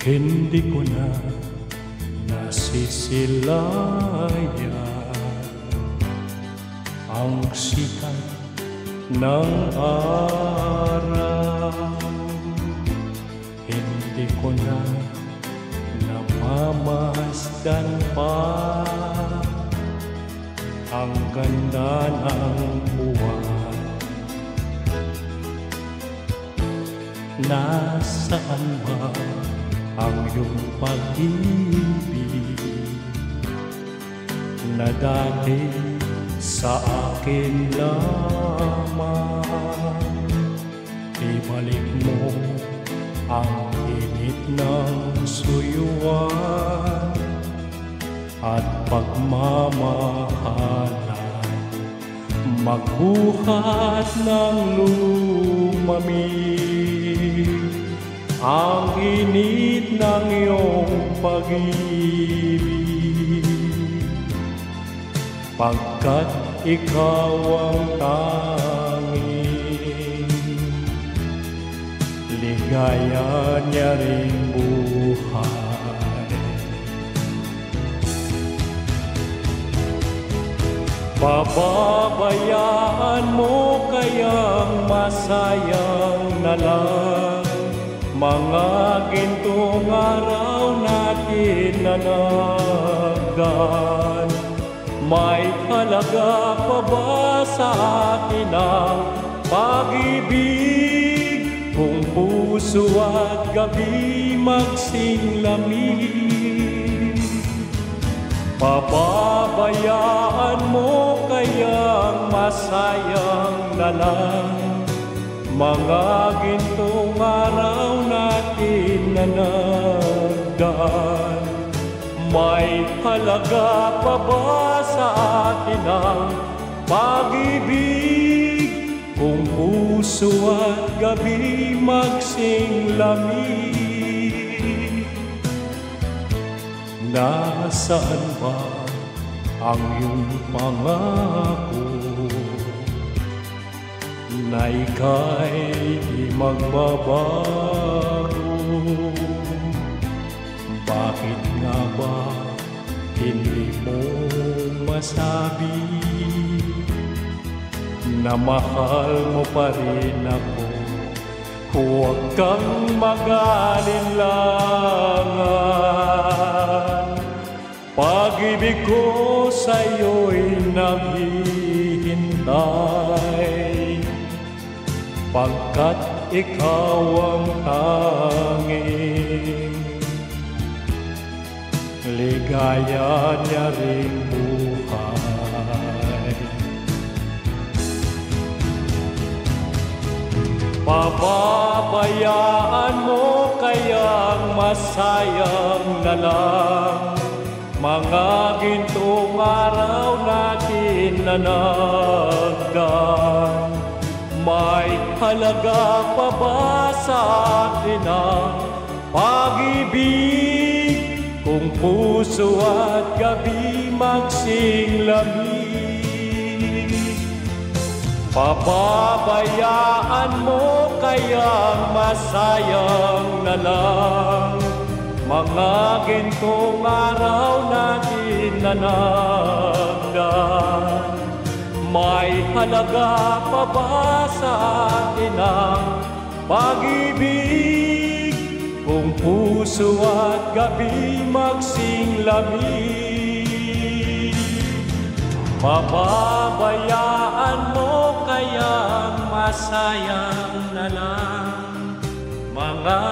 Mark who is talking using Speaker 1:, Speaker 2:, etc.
Speaker 1: Hindi ko na nasisilayan Ang sikat ng araw Hindi ko na namamasdan pa. Ang ganda ng buwan. Nasaan ba ang iyong pag-ibig Na dati sa akin lamang. Ibalik mo ang init ng suyuan At pagmamahalan. Magbuhat ng lumamig Ang init ng iyong pag-ibig. Pagkat ikaw ang tanging Ligaya niya rin buhay. Pababayaan mo kayang masayang na lang Mga gintong araw na nagdaan May halaga pa ba sa atin ang pag-ibig? Kung puso at gabi magsinglamig Pababayaan mo kayang masayang na lang. Mga gintong araw na nagdaan May halaga pa ba sa atin ang pag-ibig? Kung puso at gabi magsinglamig. Nasaan ba ang iyong pangako? Na ika'y magbabago masabi Na mahal mo pa rin ako. Huwag kang mag-alinlangan Pag-ibig ko sa'yo'y naghihintay. Pagkat ikaw ang tanging Ligaya niya rin buhay. Pababayaan mo kayang masayang na lang Mga gintong araw natin na nagdaan May halaga pa ba sa atin ang pag-ibig Kung puso at gabi magsinglamig. Pababayaan mo kayang masayang na lang? Mga gintong araw natin na nagdaan May halaga pa ba sa atin ang pag-ibig Kung puso at gabi magsinglamig Pababayaan mo kayang masayang na lang? Mga